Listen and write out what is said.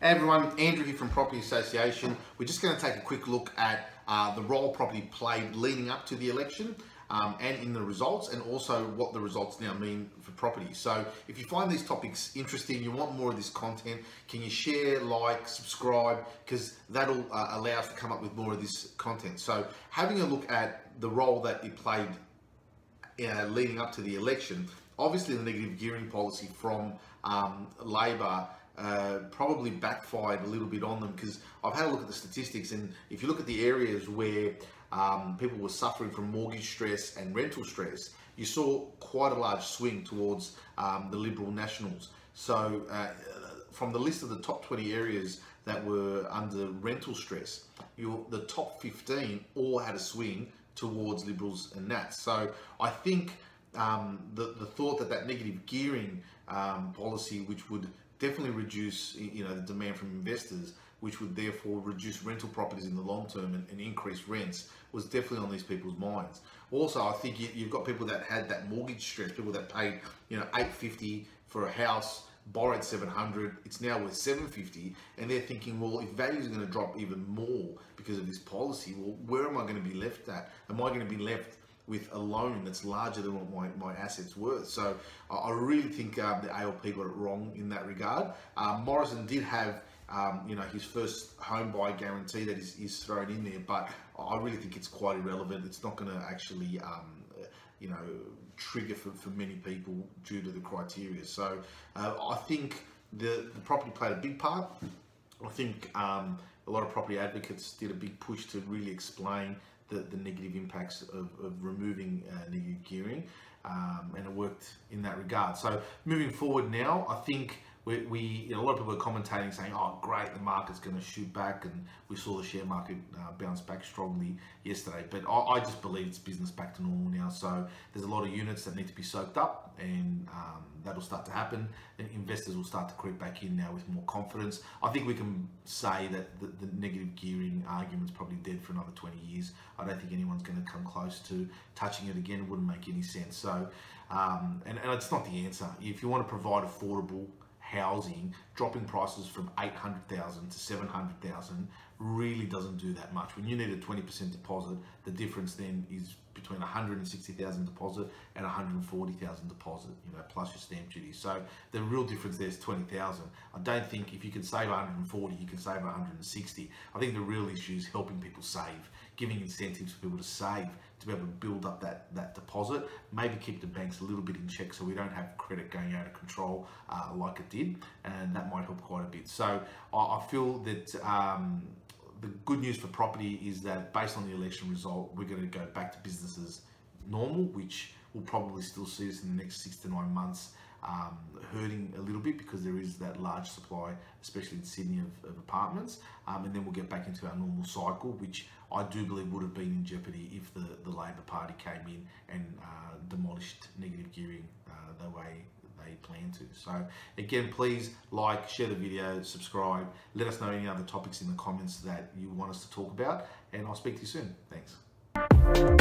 Hey everyone, Andrew here from Property Association. We're just going to take a quick look at uh, the role property played leading up to the election um, and in the results and also what the results now mean for property. So if you find these topics interesting, you want more of this content, can you share, like, subscribe, because that'll uh, allow us to come up with more of this content. So having a look at the role that it played uh, leading up to the election, obviously the negative gearing policy from um, Labor uh, probably backfired a little bit on them because I've had a look at the statistics and if you look at the areas where um, people were suffering from mortgage stress and rental stress, you saw quite a large swing towards um, the Liberal Nationals. So uh, from the list of the top 20 areas that were under rental stress, the top 15 all had a swing towards Liberals and Nats. So I think um, the, the thought that that negative gearing um, policy, which would definitely reduce you know the demand from investors, which would therefore reduce rental properties in the long term and, and increase rents, was definitely on these people's minds. Also, I think you, have got people that had that mortgage stress, people that paid you know 850 for a house borrowed 700 it's now worth 750 and they're thinking well if values are going to drop even more because of this policy well where am i going to be left at am i going to be left with a loan that's larger than what my, my assets worth. So I really think um, the ALP got it wrong in that regard. Um, Morrison did have um, you know, his first home buy guarantee that is, is thrown in there, but I really think it's quite irrelevant. It's not going to actually, um, you know, trigger for, for many people due to the criteria. So uh, I think the, the property played a big part. I think um, a lot of property advocates did a big push to really explain the, the negative impacts of, of removing uh, negative gearing um, and it worked in that regard. So moving forward now, I think we, we you know, a lot of people are commentating saying, oh great, the market's going to shoot back and we saw the share market uh, bounce back strongly yesterday. But I, I, just believe it's business back to normal now. So there's a lot of units that need to be soaked up and um, that'll start to happen. And investors will start to creep back in now with more confidence. I think we can say that the, the negative gearing argument's probably dead for another 20 years. I don't think anyone's going to come close to touching it again. It wouldn't make any sense. So, um, and, and it's not the answer. If you want to provide affordable housing, dropping prices from 800,000 to 700,000 really doesn't do that much. When you need a 20% deposit, the difference then is between 160,000 deposit and 140,000 deposit, you know, plus your stamp duty. So the real difference there is 20,000. I don't think if you can save 140, you can save 160. I think the real issue is helping people save, giving incentives for people to save to be able to build up that, that deposit, maybe keep the banks a little bit in check so we don't have credit going out of control uh, like it did, and that might help quite a bit. So I, I feel that um, the good news for property is that based on the election result, we're going to go back to businesses normal, which will probably still see us in the next six to nine months um, hurting a little bit because there is that large supply, especially in Sydney, of, of apartments. Um, and then we'll get back into our normal cycle, which I do believe would have been in jeopardy if the, the Labor Party came in and uh, demolished negative gearing uh, the way they plan to. So again, please like, share the video, subscribe, let us know any other topics in the comments that you want us to talk about, and I'll speak to you soon. Thanks.